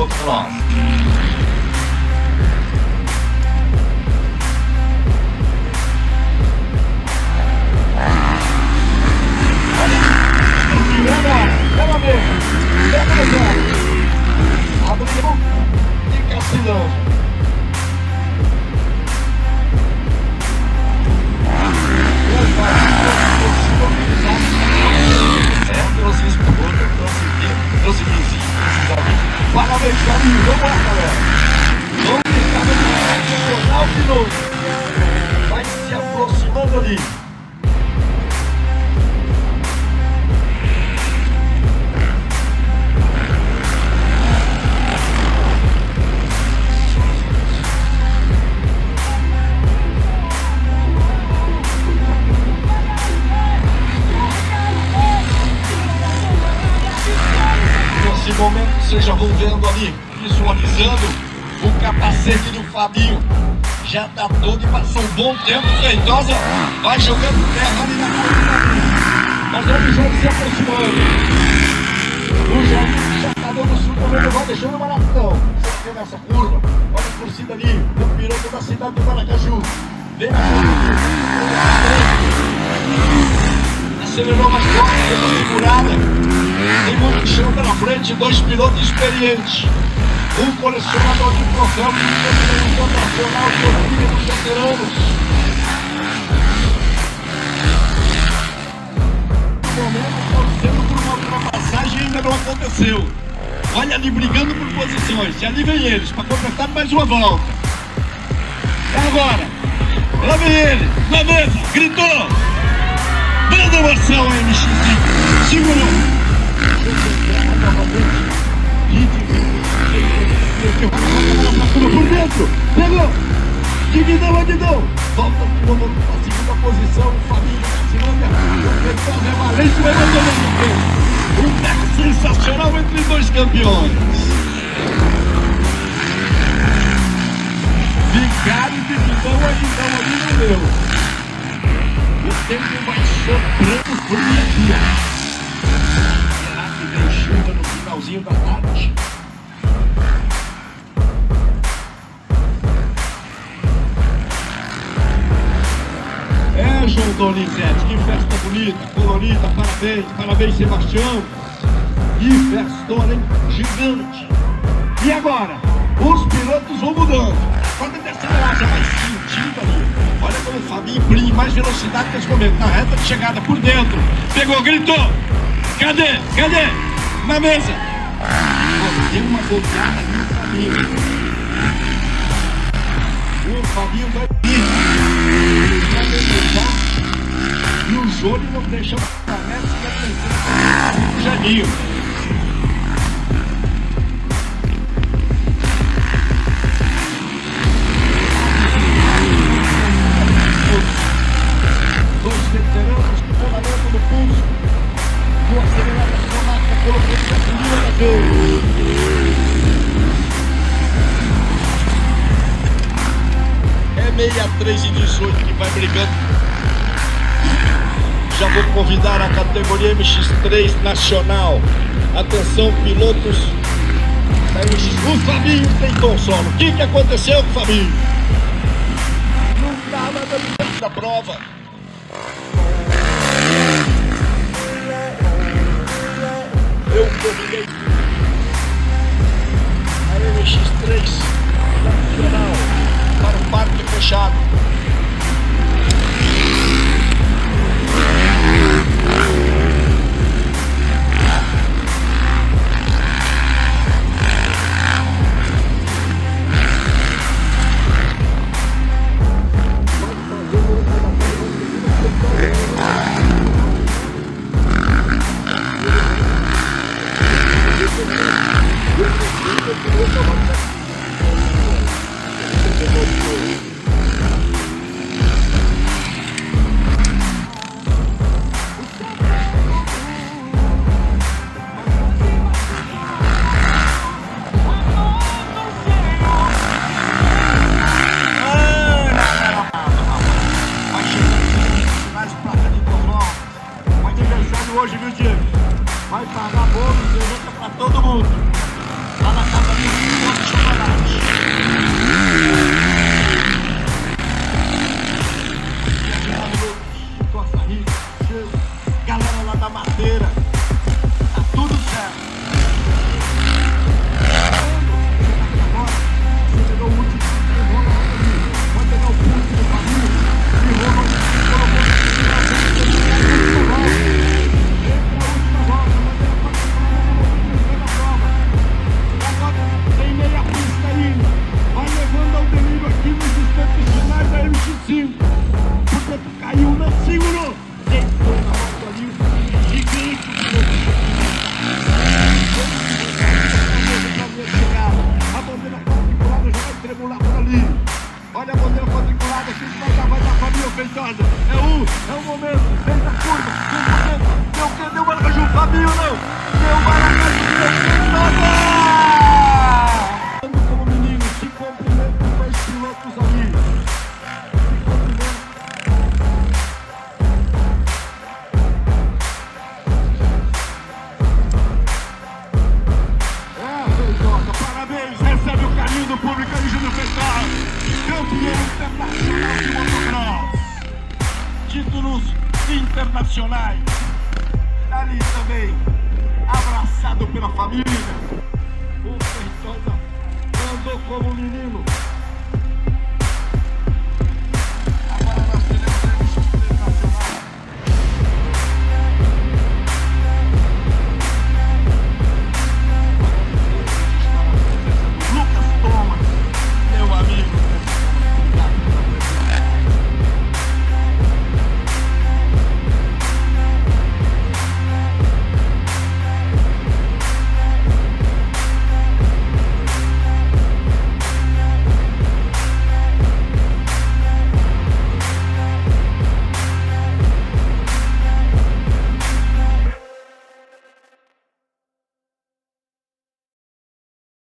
outro lado. Pega mesmo, pega mesmo. Abre o fica assim não. Vamos lá, Vamos tentar de novo. Vai se aproximando ali. Nesse momento, vocês já vão vendo ali o capacete do Fabinho. Já tá todo e passou um bom tempo. Feitosa vai jogando terra ali na curva. Mas olha o jogo se aproximando. O jogo já tá dando sul também, vai deixando uma nação. Você nessa curva, olha a torcida ali, o piloto da cidade do Maracaju. Vem na acelerou mais forte, deu uma segurada. Tem muito chão pela frente, dois pilotos experientes. Um colecionador de troféu que tem um nacional que é filho dos veteranos. No momento, torcendo por uma ultrapassagem ainda não aconteceu. Olha ali brigando por posições. E ali vem eles para completar mais uma volta. É agora. Lá vem ele, na mesa, gritou. Manda Marcelo MX5. Segurou. Por dentro. Pegou. Dividão, Adidão. Volta para a segunda posição. Família Casimanga. Vitória Valência vai mandando Um pé sensacional entre dois campeões. Vigário, Dividão, Adidão ali no meu. O tempo vai soprando por dia a dia. Será que vem chuva no finalzinho da tarde? É, João Donizete, que festa bonita, colorida, parabéns, parabéns, Sebastião. Que festona, hein? Gigante. E agora? Os pilotos vão mudando. Quando ele acelerar, já vai mais velocidade que esse momento. Na reta de chegada por dentro. Pegou, gritou. Cadê? Cadê? Na mesa. Pô, Deu uma ali no Fabinho. O Fabinho vai ir. Vai debutar. E o Jônio não deixa a meta se o. É 63 e 18 que vai brigando. Já vou convidar a categoria MX3 Nacional. Atenção, pilotos da MX. O Fabinho tentou solo. O que, que aconteceu com o Fabinho? Não estava dando tempo da prova. Eu convidei hoje, viu, Diego? Vai pagar bolo e cerveja é pra todo mundo. Lá na casa de chocolate. tremular por ali. Olha a bandeira quadriculada, a gente vai dar, vai família feitosa. É um, é um momento, fez a curva, fez o momento. Deu o quê? Deu Maracaju, Fabinho não! Deu Maracaju, deu feitosa! Títulos internacionais, ali também, abraçado pela família, o Feitosa andou como menino,